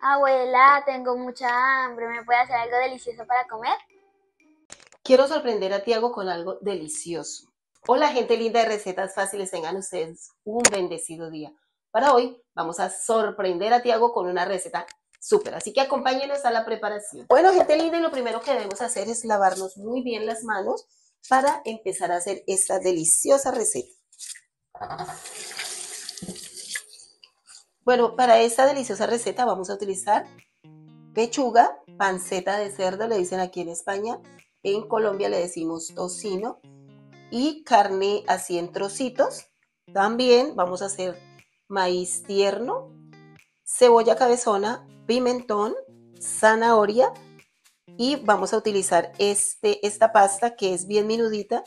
Abuela, tengo mucha hambre. ¿Me puede hacer algo delicioso para comer? Quiero sorprender a Tiago con algo delicioso. Hola gente linda de recetas fáciles, tengan ustedes un bendecido día. Para hoy vamos a sorprender a Tiago con una receta súper, así que acompáñenos a la preparación. Bueno gente linda, lo primero que debemos hacer es lavarnos muy bien las manos para empezar a hacer esta deliciosa receta. Bueno, para esta deliciosa receta vamos a utilizar pechuga, panceta de cerdo, le dicen aquí en España. En Colombia le decimos tocino y carne así en trocitos. También vamos a hacer maíz tierno, cebolla cabezona, pimentón, zanahoria y vamos a utilizar este, esta pasta que es bien minudita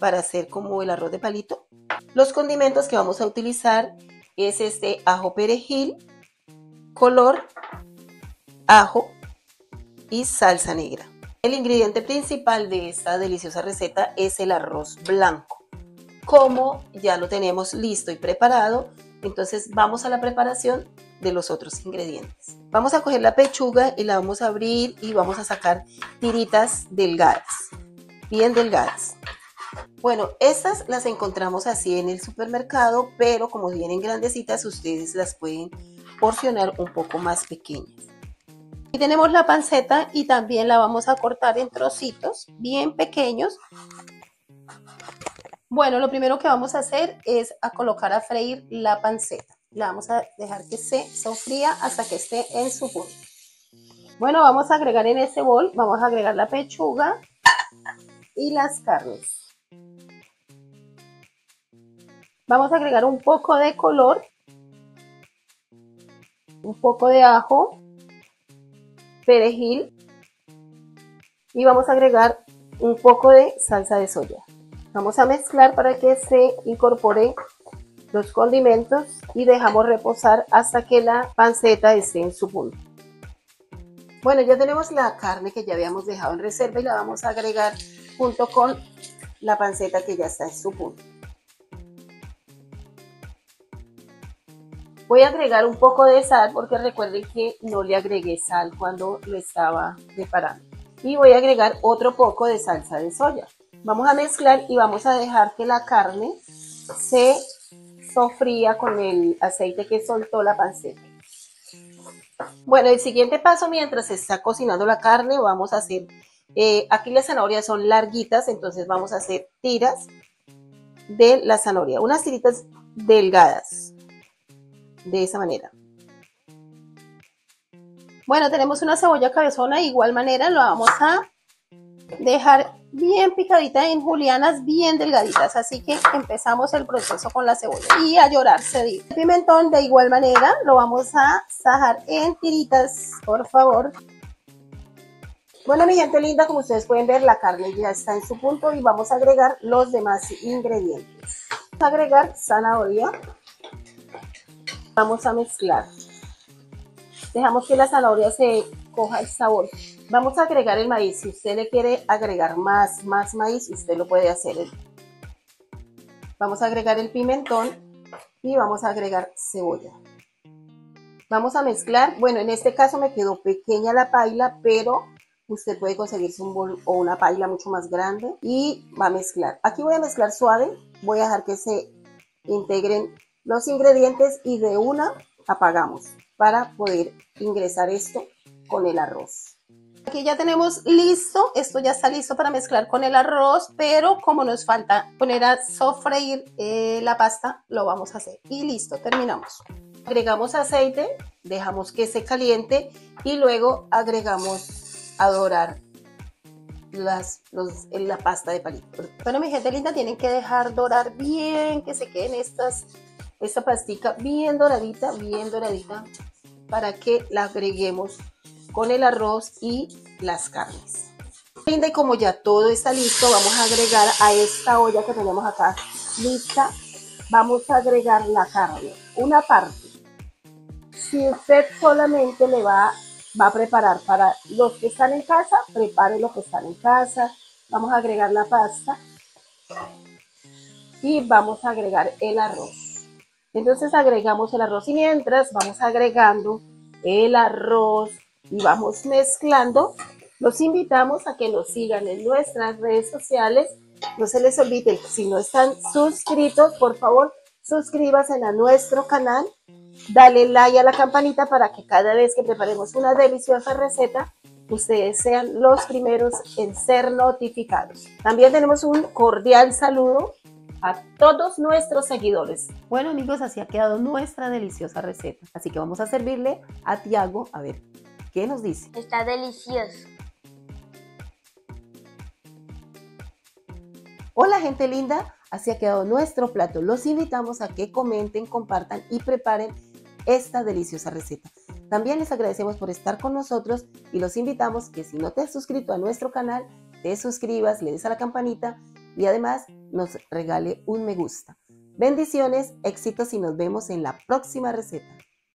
para hacer como el arroz de palito. Los condimentos que vamos a utilizar es este ajo perejil, color, ajo y salsa negra. El ingrediente principal de esta deliciosa receta es el arroz blanco. Como ya lo tenemos listo y preparado, entonces vamos a la preparación de los otros ingredientes. Vamos a coger la pechuga y la vamos a abrir y vamos a sacar tiritas delgadas, bien delgadas. Bueno, estas las encontramos así en el supermercado, pero como vienen grandecitas, ustedes las pueden porcionar un poco más pequeñas. Y tenemos la panceta y también la vamos a cortar en trocitos bien pequeños. Bueno, lo primero que vamos a hacer es a colocar a freír la panceta. La vamos a dejar que se sofría hasta que esté en su punto. Bueno, vamos a agregar en ese bol, vamos a agregar la pechuga y las carnes. Vamos a agregar un poco de color, un poco de ajo, perejil y vamos a agregar un poco de salsa de soya. Vamos a mezclar para que se incorpore los condimentos y dejamos reposar hasta que la panceta esté en su punto. Bueno, ya tenemos la carne que ya habíamos dejado en reserva y la vamos a agregar junto con la panceta que ya está en su punto. Voy a agregar un poco de sal porque recuerden que no le agregué sal cuando lo estaba preparando. Y voy a agregar otro poco de salsa de soya. Vamos a mezclar y vamos a dejar que la carne se sofría con el aceite que soltó la panceta. Bueno, el siguiente paso mientras se está cocinando la carne, vamos a hacer, eh, aquí las zanahorias son larguitas, entonces vamos a hacer tiras de la zanahoria, unas tiritas delgadas de esa manera. Bueno, tenemos una cebolla cabezona, de igual manera lo vamos a dejar bien picadita en julianas, bien delgaditas. Así que empezamos el proceso con la cebolla y a llorar El pimentón de igual manera lo vamos a sajar en tiritas, por favor. Bueno, mi gente linda, como ustedes pueden ver, la carne ya está en su punto y vamos a agregar los demás ingredientes. Vamos a agregar zanahoria, Vamos a mezclar. Dejamos que la zanahoria se coja el sabor. Vamos a agregar el maíz. Si usted le quiere agregar más, más maíz, usted lo puede hacer. Vamos a agregar el pimentón y vamos a agregar cebolla. Vamos a mezclar. Bueno, en este caso me quedó pequeña la paila, pero usted puede conseguirse un bol o una paila mucho más grande y va a mezclar. Aquí voy a mezclar suave. Voy a dejar que se integren los ingredientes y de una apagamos para poder ingresar esto con el arroz. Aquí ya tenemos listo, esto ya está listo para mezclar con el arroz, pero como nos falta poner a sofreír eh, la pasta, lo vamos a hacer. Y listo, terminamos. Agregamos aceite, dejamos que se caliente y luego agregamos a dorar las, la pasta de palito. Bueno, mi gente linda, tienen que dejar dorar bien, que se queden estas esta pastica bien doradita, bien doradita, para que la agreguemos con el arroz y las carnes. Y como ya todo está listo, vamos a agregar a esta olla que tenemos acá lista, vamos a agregar la carne, una parte. Si usted solamente le va, va a preparar para los que están en casa, prepare los que están en casa. Vamos a agregar la pasta y vamos a agregar el arroz. Entonces agregamos el arroz y mientras vamos agregando el arroz y vamos mezclando. Los invitamos a que nos sigan en nuestras redes sociales. No se les olvide, si no están suscritos, por favor, suscríbanse a nuestro canal. Dale like a la campanita para que cada vez que preparemos una deliciosa receta, ustedes sean los primeros en ser notificados. También tenemos un cordial saludo a todos nuestros seguidores. Bueno amigos, así ha quedado nuestra deliciosa receta. Así que vamos a servirle a Tiago. A ver, ¿qué nos dice? Está delicioso. Hola gente linda, así ha quedado nuestro plato. Los invitamos a que comenten, compartan y preparen esta deliciosa receta. También les agradecemos por estar con nosotros y los invitamos que si no te has suscrito a nuestro canal, te suscribas, le des a la campanita y además nos regale un me gusta. Bendiciones, éxitos y nos vemos en la próxima receta.